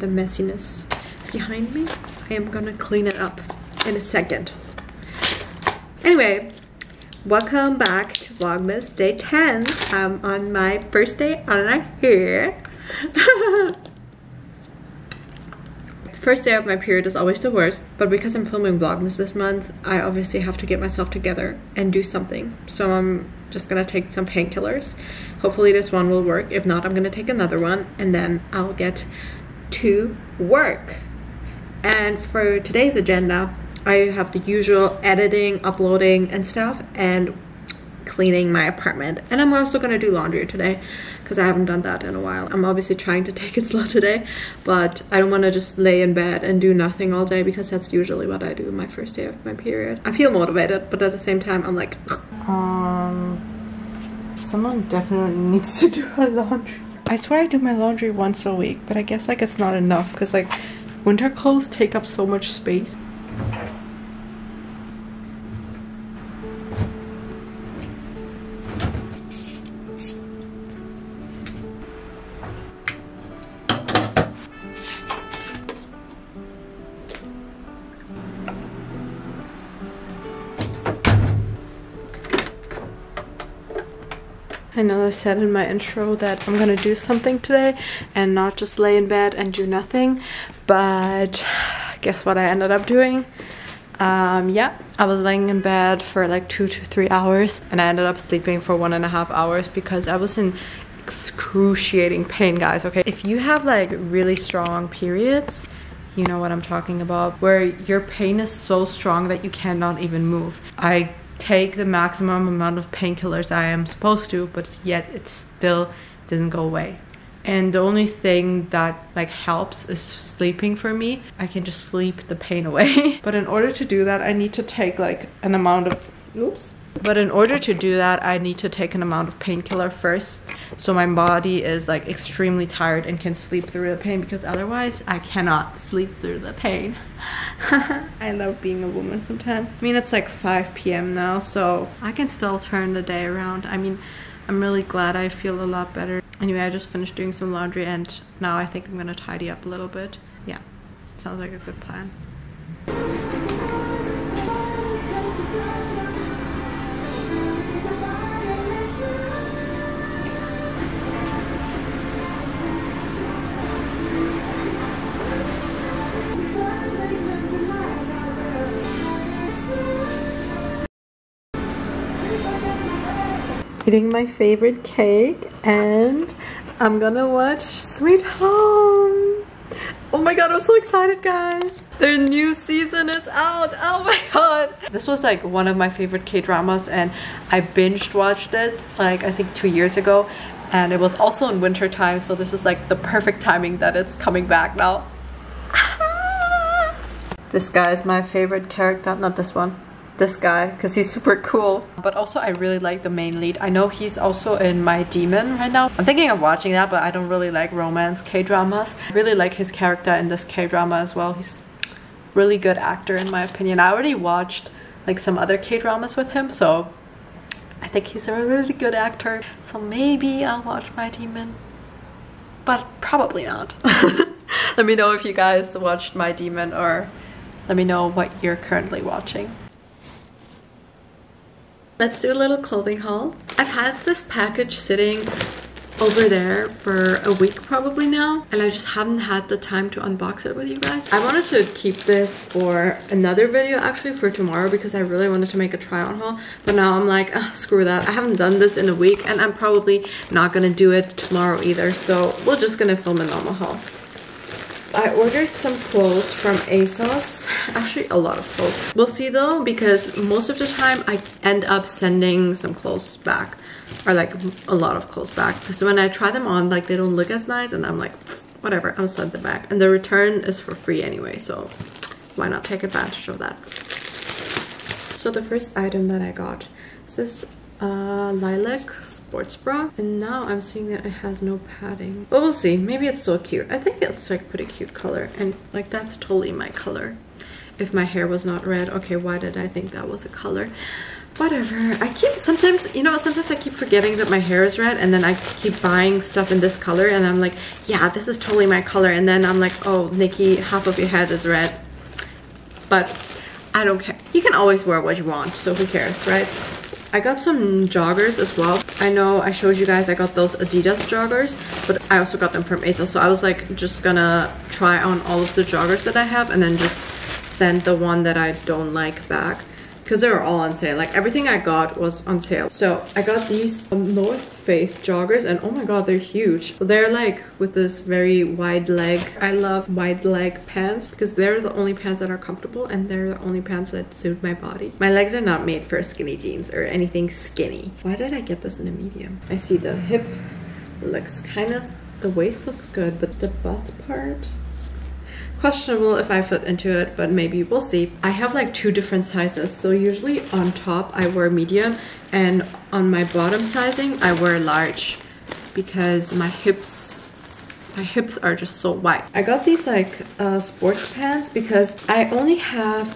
the messiness behind me. I am gonna clean it up in a second. Anyway, welcome back to Vlogmas day 10. I'm on my first day on hair. first day of my period is always the worst, but because I'm filming Vlogmas this month, I obviously have to get myself together and do something. So I'm just gonna take some painkillers. Hopefully this one will work. If not, I'm gonna take another one and then I'll get to work. And for today's agenda, I have the usual editing, uploading and stuff and cleaning my apartment. And I'm also gonna do laundry today because I haven't done that in a while. I'm obviously trying to take it slow today, but I don't want to just lay in bed and do nothing all day because that's usually what I do my first day of my period. I feel motivated, but at the same time, I'm like, Ugh. um, someone definitely needs to do her laundry. I swear I do my laundry once a week, but I guess like it's not enough because like winter clothes take up so much space. I know I said in my intro that I'm gonna do something today and not just lay in bed and do nothing, but guess what I ended up doing? Um, yeah, I was laying in bed for like two to three hours and I ended up sleeping for one and a half hours because I was in excruciating pain, guys, okay? If you have like really strong periods, you know what I'm talking about, where your pain is so strong that you cannot even move. I take the maximum amount of painkillers I am supposed to, but yet it still doesn't go away. And the only thing that like helps is sleeping for me. I can just sleep the pain away. but in order to do that, I need to take like an amount of oops but in order to do that, I need to take an amount of painkiller first. So my body is like extremely tired and can sleep through the pain because otherwise I cannot sleep through the pain. I love being a woman sometimes. I mean, it's like 5 p.m. now, so I can still turn the day around. I mean, I'm really glad I feel a lot better. Anyway, I just finished doing some laundry and now I think I'm gonna tidy up a little bit. Yeah, sounds like a good plan. Eating my favorite cake and I'm gonna watch Sweet Home. Oh my god, I'm so excited guys. Their new season is out. Oh my god. This was like one of my favorite K-dramas and I binged watched it like I think two years ago and it was also in winter time so this is like the perfect timing that it's coming back now. this guy is my favorite character, not this one this guy because he's super cool. But also I really like the main lead. I know he's also in My Demon right now. I'm thinking of watching that but I don't really like romance K-dramas. I really like his character in this K-drama as well. He's really good actor in my opinion. I already watched like some other K-dramas with him so I think he's a really good actor. So maybe I'll watch My Demon. But probably not. let me know if you guys watched My Demon or let me know what you're currently watching. Let's do a little clothing haul. I've had this package sitting over there for a week probably now and I just haven't had the time to unbox it with you guys. I wanted to keep this for another video actually for tomorrow because I really wanted to make a try on haul but now I'm like oh, screw that I haven't done this in a week and I'm probably not gonna do it tomorrow either so we're just gonna film a normal haul. I ordered some clothes from ASOS. Actually, a lot of clothes. We'll see though, because most of the time I end up sending some clothes back. Or like a lot of clothes back. Because when I try them on, like they don't look as nice and I'm like, whatever, I'll send them back. And the return is for free anyway, so why not take advantage of that. So the first item that I got is this uh, lilac sports bra and now I'm seeing that it has no padding but we'll see maybe it's so cute I think it's like pretty cute color and like that's totally my color if my hair was not red okay why did I think that was a color whatever. I keep sometimes, you know, sometimes I keep forgetting that my hair is red and then I keep buying stuff in this color and I'm like, yeah, this is totally my color. And then I'm like, oh, Nikki, half of your head is red. But I don't care. You can always wear what you want, so who cares, right? I got some joggers as well. I know I showed you guys I got those Adidas joggers, but I also got them from ASOS. So I was like just gonna try on all of the joggers that I have and then just send the one that I don't like back because they were all on sale. Like everything I got was on sale. So I got these North Face joggers and oh my god, they're huge. They're like with this very wide leg. I love wide leg pants because they're the only pants that are comfortable and they're the only pants that suit my body. My legs are not made for skinny jeans or anything skinny. Why did I get this in a medium? I see the hip looks kind of, the waist looks good, but the butt part, questionable if I fit into it, but maybe we'll see. I have like two different sizes. So usually on top I wear medium and on my bottom sizing I wear large because my hips my hips are just so wide. I got these like uh, sports pants because I only have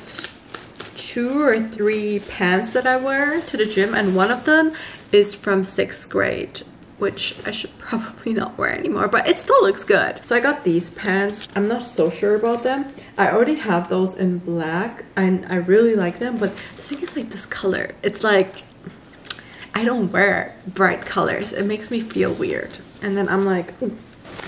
two or three pants that I wear to the gym and one of them is from sixth grade which I should probably not wear anymore, but it still looks good. So I got these pants. I'm not so sure about them. I already have those in black and I really like them, but the thing is like this color. It's like, I don't wear bright colors. It makes me feel weird. And then I'm like.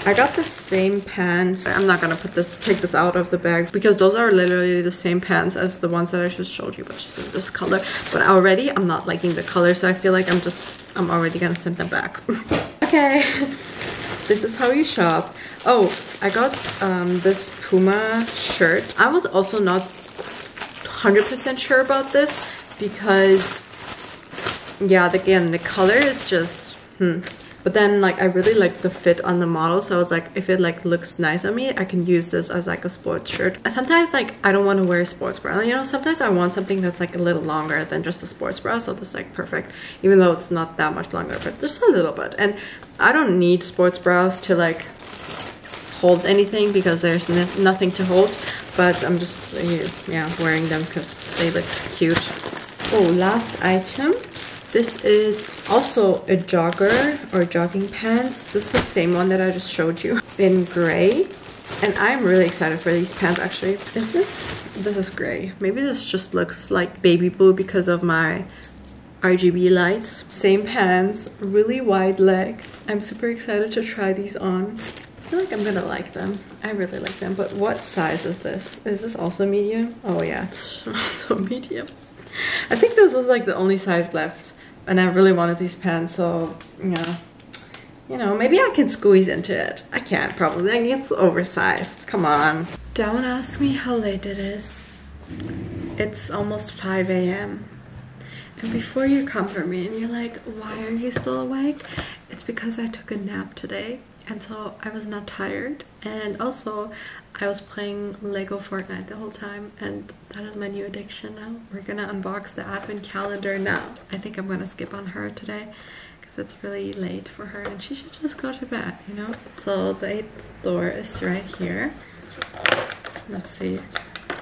I got the same pants. I'm not gonna put this, take this out of the bag because those are literally the same pants as the ones that I just showed you, but just in this color. But already I'm not liking the color, so I feel like I'm just, I'm already gonna send them back. okay, this is how you shop. Oh, I got um, this Puma shirt. I was also not 100% sure about this because, yeah, again, the color is just, hmm but then like I really like the fit on the model. So I was like, if it like looks nice on me, I can use this as like a sports shirt. Sometimes like I don't want to wear a sports bra. You know, sometimes I want something that's like a little longer than just a sports bra. So this like perfect, even though it's not that much longer, but just a little bit. And I don't need sports bras to like hold anything because there's nothing to hold. But I'm just, yeah, wearing them because they look cute. Oh, last item this is also a jogger or jogging pants. This is the same one that I just showed you in gray. And I'm really excited for these pants actually. Is this? This is gray. Maybe this just looks like baby blue because of my RGB lights. Same pants, really wide leg. I'm super excited to try these on. I feel like I'm gonna like them. I really like them. But what size is this? Is this also medium? Oh yeah, it's also medium. I think this was like the only size left and I really wanted these pants, so, you know, you know, maybe I can squeeze into it. I can't probably, like, it's oversized, come on. Don't ask me how late it is. It's almost 5 a.m. And before you come for me and you're like, why are you still awake? It's because I took a nap today and so I was not tired and also I was playing Lego Fortnite the whole time and that is my new addiction now. We're gonna unbox the advent calendar now. I think I'm gonna skip on her today because it's really late for her and she should just go to bed, you know? So the eighth door is right here. Let's see.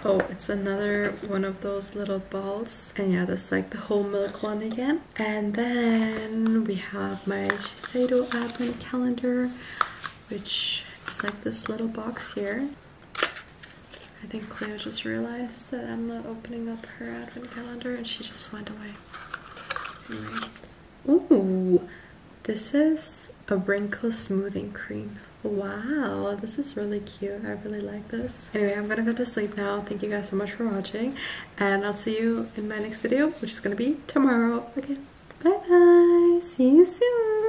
Oh, it's another one of those little balls. And yeah, that's like the whole milk one again. And then we have my Shiseido advent calendar, which is like this little box here. I think Cleo just realized that I'm not opening up her advent calendar and she just went away. Anyway. Ooh, this is a wrinkle smoothing cream. Wow, this is really cute. I really like this. Anyway, I'm gonna go to sleep now. Thank you guys so much for watching. And I'll see you in my next video, which is gonna be tomorrow. Okay, bye bye. See you soon.